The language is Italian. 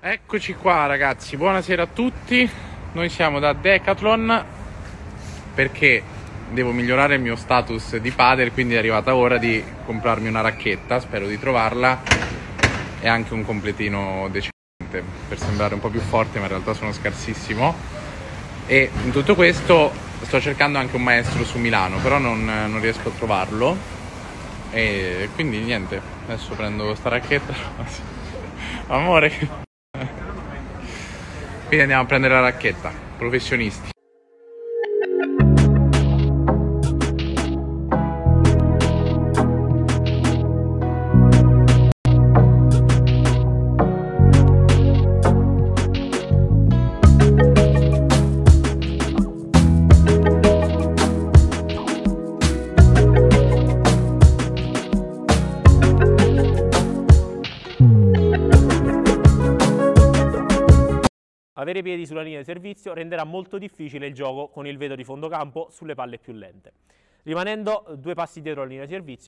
Eccoci qua ragazzi, buonasera a tutti. Noi siamo da Decathlon perché devo migliorare il mio status di padel, quindi è arrivata ora di comprarmi una racchetta, spero di trovarla e anche un completino decente per sembrare un po' più forte, ma in realtà sono scarsissimo. E in tutto questo sto cercando anche un maestro su Milano, però non, non riesco a trovarlo. E quindi niente, adesso prendo sta racchetta. Amore. Quindi andiamo a prendere la racchetta, professionisti. Avere i piedi sulla linea di servizio renderà molto difficile il gioco con il vetro di fondo campo sulle palle più lente. Rimanendo due passi dietro la linea di servizio